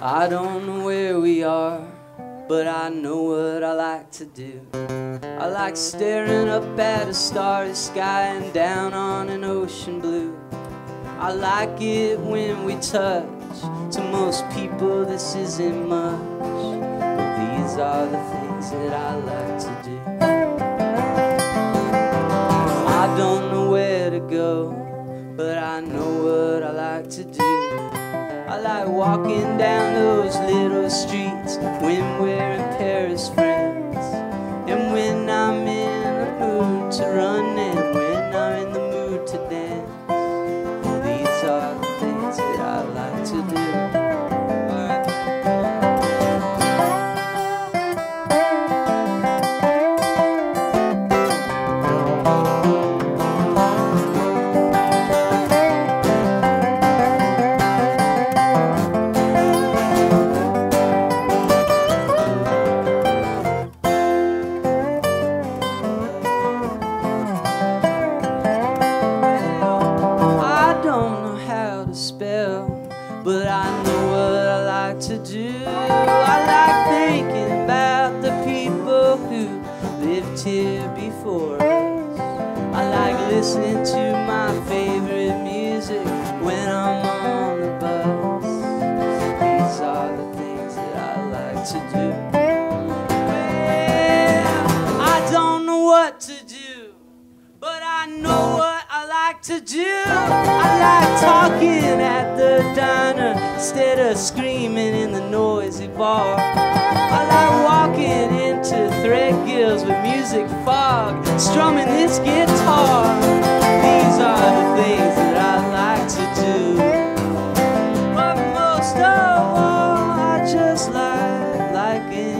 I don't know where we are, but I know what I like to do. I like staring up at a starry sky and down on an ocean blue. I like it when we touch. To most people, this isn't much, but these are the things that I like to do. I don't know where to go, but I know what I like to do. I like walking down those little streets when spell, but I know what I like to do. I like thinking about the people who lived here before us. I like listening to my favorite music when I'm on the bus. These are the things that I like to do. like to do. I like talking at the diner instead of screaming in the noisy bar. I like walking into Threadgill's with music fog, strumming this guitar. These are the things that I like to do. But most of all, I just like liking.